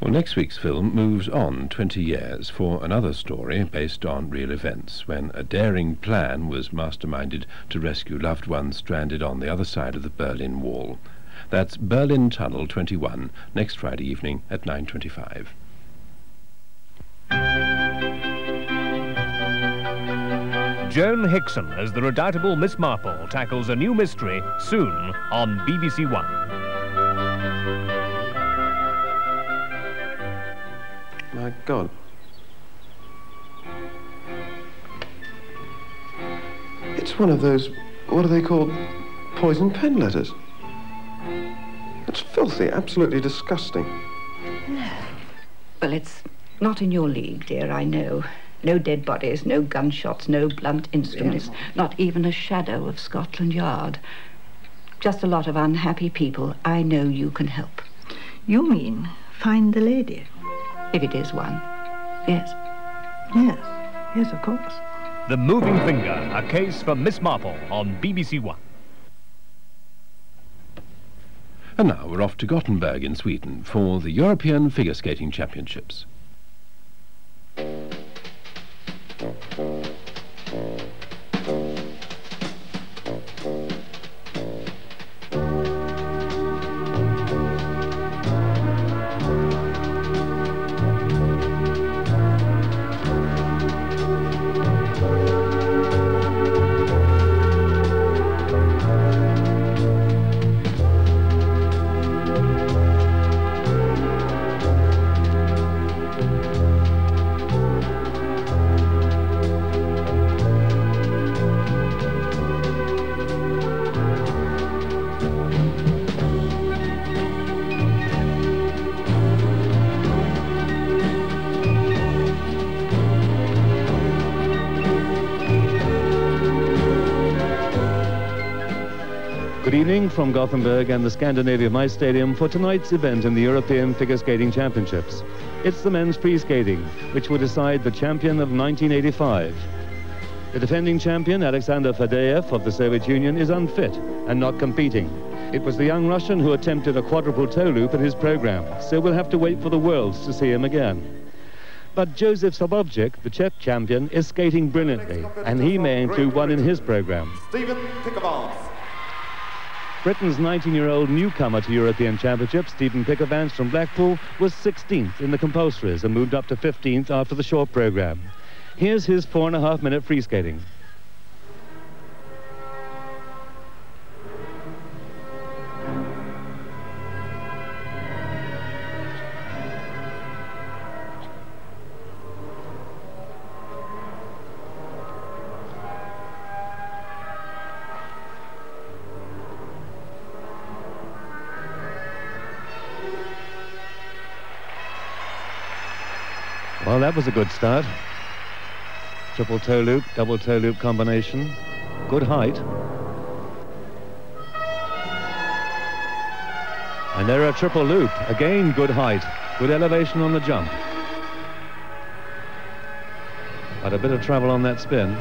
Well, next week's film moves on 20 years for another story based on real events when a daring plan was masterminded to rescue loved ones stranded on the other side of the Berlin Wall. That's Berlin Tunnel 21, next Friday evening at 9.25. Joan Hickson as the redoubtable Miss Marple tackles a new mystery soon on BBC One. Uh, My God. It's one of those, what are they called? Poison pen letters. It's filthy, absolutely disgusting. No. Well, it's not in your league, dear, I know. No dead bodies, no gunshots, no blunt instruments, not even a shadow of Scotland Yard. Just a lot of unhappy people I know you can help. You mean find the lady? If it is one. Yes. Yes, yes, of course. The Moving Finger, a case for Miss Marple on BBC One. And now we're off to Gothenburg in Sweden for the European Figure Skating Championships. Good evening from Gothenburg and the Scandinavium Ice Stadium for tonight's event in the European Figure Skating Championships. It's the men's free skating, which will decide the champion of 1985. The defending champion, Alexander Fadeev of the Soviet Union, is unfit and not competing. It was the young Russian who attempted a quadruple toe loop in his program, so we'll have to wait for the Worlds to see him again. But Joseph Sabovcik, the Czech champion, is skating brilliantly, and he may include one in his program. Pickavance. Britain's 19-year-old newcomer to European Championships, Stephen Pickavance from Blackpool, was 16th in the compulsories and moved up to 15th after the short programme. Here's his four and a half minute free skating. Well, that was a good start. Triple toe loop, double toe loop combination. Good height. And there a triple loop. Again, good height. Good elevation on the jump. But a bit of travel on that spin.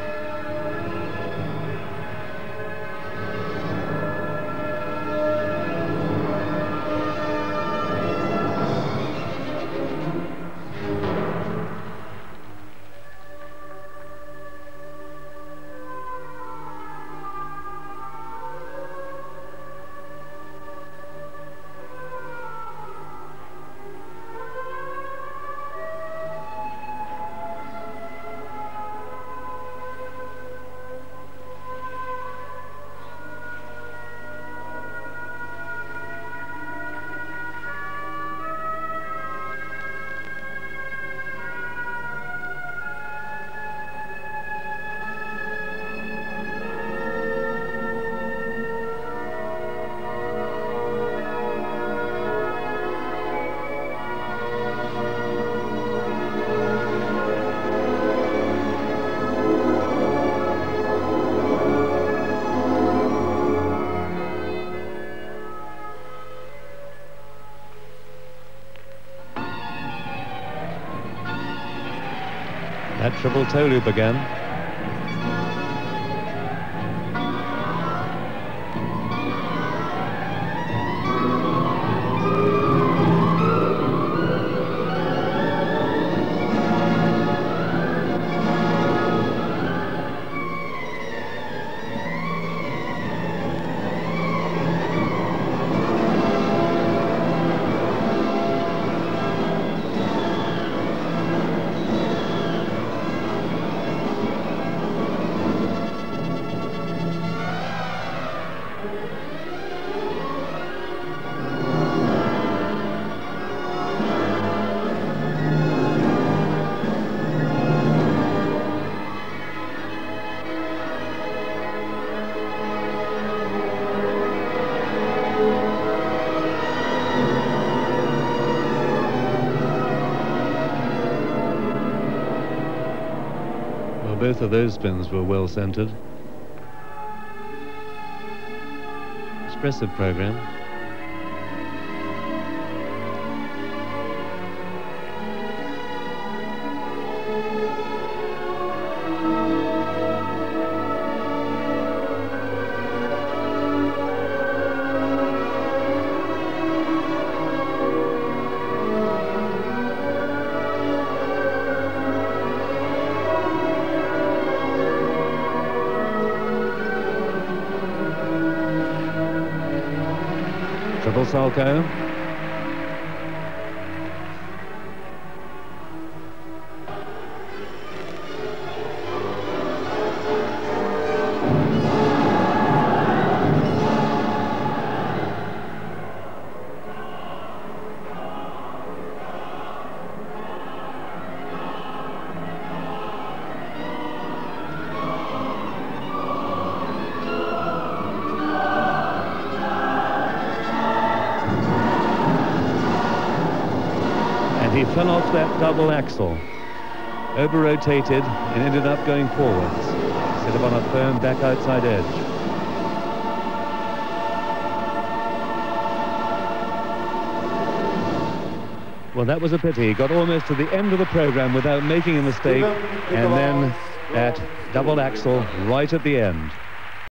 Triple toe loop again. Both of those spins were well centered. Expressive program. Triple that double axel. Over-rotated and ended up going forwards instead of on a firm back outside edge. Well, that was a pity. He got almost to the end of the program without making a mistake, and then that double axel right at the end.